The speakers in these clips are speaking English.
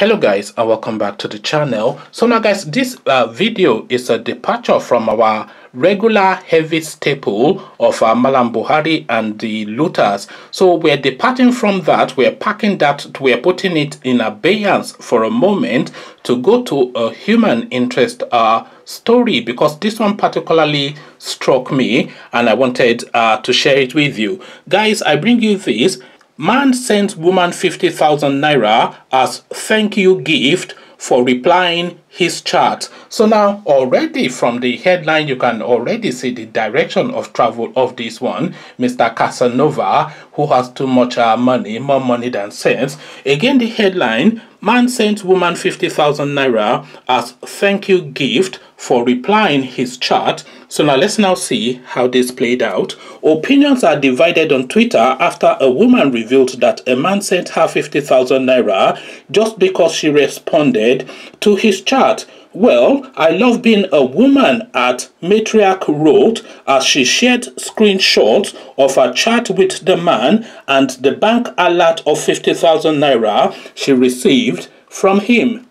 hello guys and welcome back to the channel. So now guys this uh, video is a departure from our regular heavy staple of uh, Malam Buhari and the looters. So we're departing from that. We're packing that. We're putting it in abeyance for a moment to go to a human interest uh, story because this one particularly struck me and I wanted uh, to share it with you. Guys I bring you this Man sends woman 50,000 naira as thank you gift for replying his chat. So now already from the headline, you can already see the direction of travel of this one. Mr. Casanova, who has too much uh, money, more money than sense. Again, the headline, man sent woman 50,000 naira as thank you gift for replying his chat. So now let's now see how this played out. Opinions are divided on Twitter after a woman revealed that a man sent her 50,000 naira just because she responded to his chat. Well, I love being a woman at Matriarch wrote as she shared screenshots of her chat with the man and the bank alert of 50,000 naira she received from him.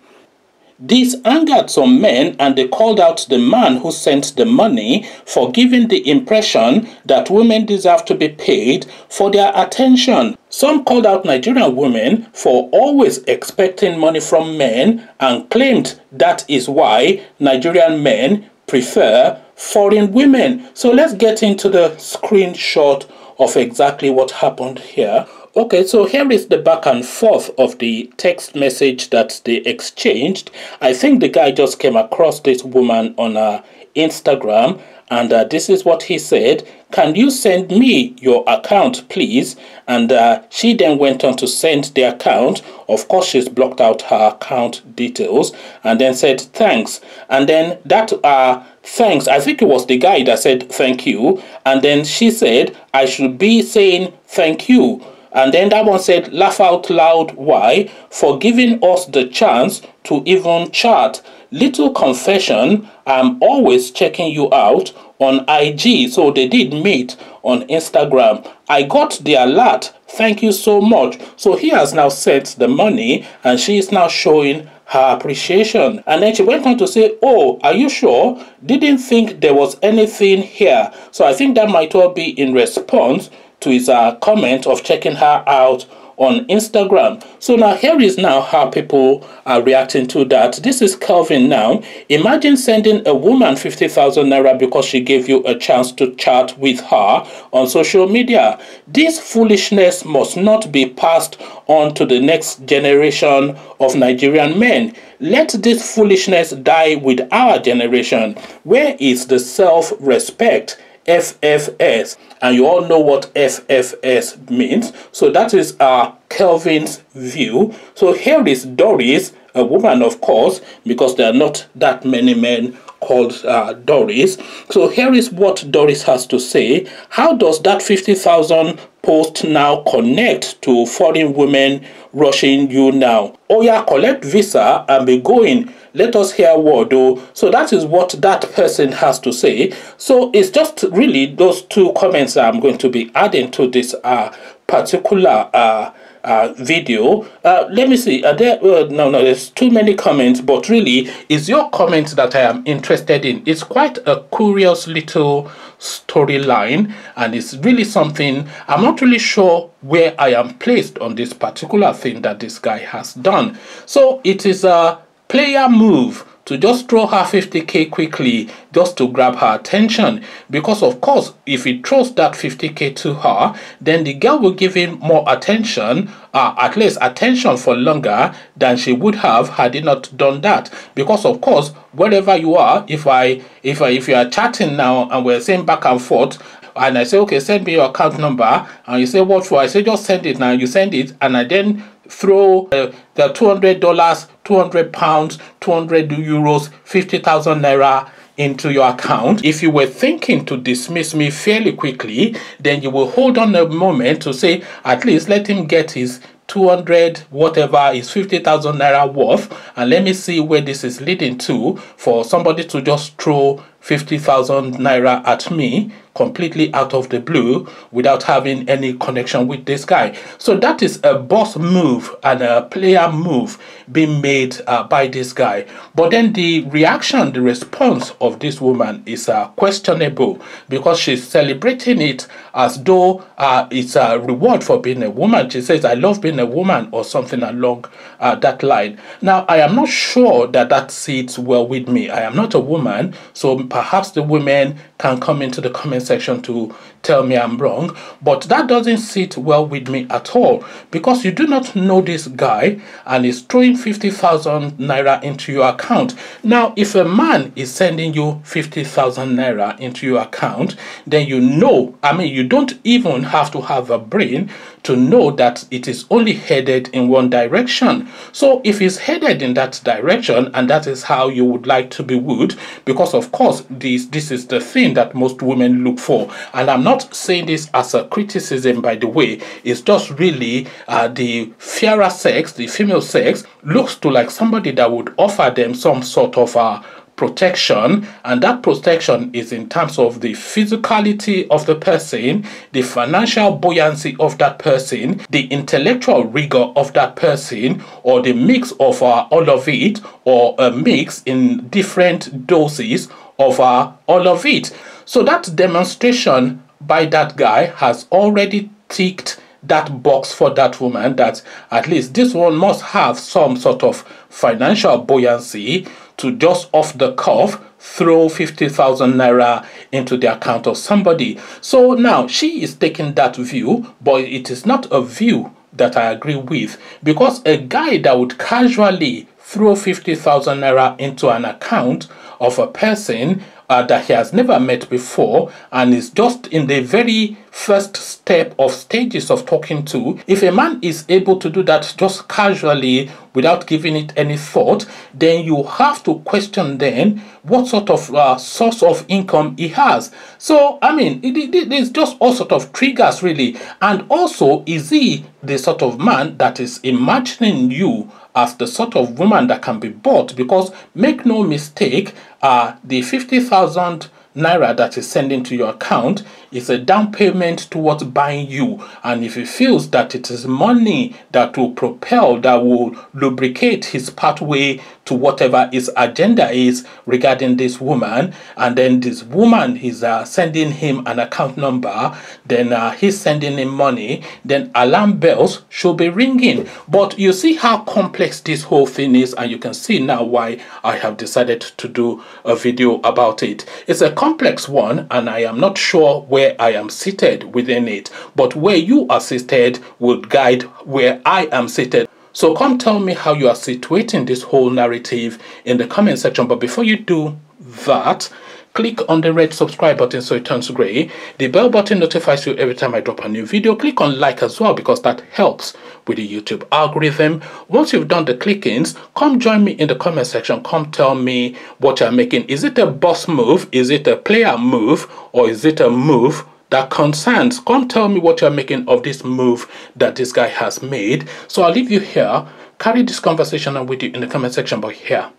This angered some men and they called out the man who sent the money for giving the impression that women deserve to be paid for their attention. Some called out Nigerian women for always expecting money from men and claimed that is why Nigerian men prefer foreign women. So let's get into the screenshot of exactly what happened here. Okay, so here is the back and forth of the text message that they exchanged. I think the guy just came across this woman on uh, Instagram and uh, this is what he said can you send me your account please? And uh, she then went on to send the account. Of course she's blocked out her account details and then said thanks. And then that uh thanks i think it was the guy that said thank you. And then she said i should be saying thank you and then that one said, laugh out loud, why? For giving us the chance to even chat. Little confession, I'm always checking you out on IG. So they did meet on Instagram. I got the alert. Thank you so much. So he has now sent the money and she is now showing her appreciation. And then she went on to say, Oh, are you sure? Didn't think there was anything here. So I think that might all be in response to his uh, comment of checking her out on Instagram. So now here is now how people are reacting to that. This is Kelvin now. Imagine sending a woman 50,000 naira because she gave you a chance to chat with her on social media. This foolishness must not be passed on to the next generation of Nigerian men. Let this foolishness die with our generation. Where is the self-respect? FFS and you all know what FFS means. So that is uh, Kelvin's view. So here is Doris a woman of course because there are not that many men called uh, Doris. So here is what Doris has to say. How does that 50,000 post now connect to foreign women rushing you now. Oh yeah collect visa and be going. Let us hear word though so that is what that person has to say. So it's just really those two comments i'm going to be adding to this uh particular uh uh, video. Uh, let me see. Are there? Uh, no, no. There's too many comments, but really, is your comments that I am interested in. It's quite a curious little storyline, and it's really something. I'm not really sure where I am placed on this particular thing that this guy has done. So it is a player move to just throw her 50k quickly just to grab her attention because of course if he throws that 50k to her then the girl will give him more attention uh, at least attention for longer than she would have had he not done that because of course wherever you are if i if i if you are chatting now and we're saying back and forth and I say, okay, send me your account number. And you say, what for? I say, just send it now. You send it. And I then throw uh, the $200, 200 pounds, 200 euros, 50,000 naira into your account. If you were thinking to dismiss me fairly quickly, then you will hold on a moment to say, at least let him get his 200 whatever is 50,000 naira worth and let me see where this is leading to for somebody to just throw 50,000 naira at me completely out of the blue without having any connection with this guy. So that is a boss move and a player move being made uh, by this guy. But then the reaction, the response of this woman is uh, questionable because she's celebrating it as though uh, it's a reward for being a woman. She says, I love being a woman or something along uh, that line. Now, I am not sure that that sits well with me. I am not a woman, so perhaps the women can come into the comment section to tell me I'm wrong, but that doesn't sit well with me at all because you do not know this guy and he's throwing 50,000 naira into your account. Now, if a man is sending you 50,000 naira into your account, then you know, I mean, you don't even have to have a brain to know that it is only headed in one direction. So if it's headed in that direction and that is how you would like to be wooed, because of course this this is the thing that most women look for. And I'm not saying this as a criticism by the way, it's just really uh, the fairer sex, the female sex, looks to like somebody that would offer them some sort of uh, protection and that protection is in terms of the physicality of the person the financial buoyancy of that person the intellectual rigor of that person or the mix of uh, all of it or a mix in different doses of all of it so that demonstration by that guy has already ticked that box for that woman that at least this one must have some sort of financial buoyancy to just off the cuff throw 50,000 naira into the account of somebody. So now she is taking that view, but it is not a view that I agree with because a guy that would casually throw 50,000 naira into an account of a person uh, that he has never met before and is just in the very first step of stages of talking to, if a man is able to do that just casually without giving it any thought, then you have to question then what sort of uh, source of income he has. So, I mean, it, it, it's just all sort of triggers really. And also, is he the sort of man that is imagining you as the sort of woman that can be bought because make no mistake uh, the 50,000 naira that is sending to your account is a down payment towards buying you. And if he feels that it is money that will propel that will lubricate his pathway to whatever his agenda is regarding this woman and then this woman is uh, sending him an account number then uh, he's sending him money then alarm bells should be ringing. But you see how complex this whole thing is and you can see now why i have decided to do a video about it. It's a complex one and i am not sure where where I am seated within it, but where you are seated would guide where I am seated. So come tell me how you are situating this whole narrative in the comment section. But before you do that, click on the red subscribe button so it turns gray. The bell button notifies you every time I drop a new video. Click on like as well because that helps with the YouTube algorithm. Once you've done the clickings, come join me in the comment section. Come tell me what you're making. Is it a boss move? Is it a player move? Or is it a move that concerns? Come tell me what you're making of this move that this guy has made. So I'll leave you here. Carry this conversation on with you in the comment section. But here,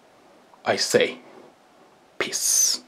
I say, peace.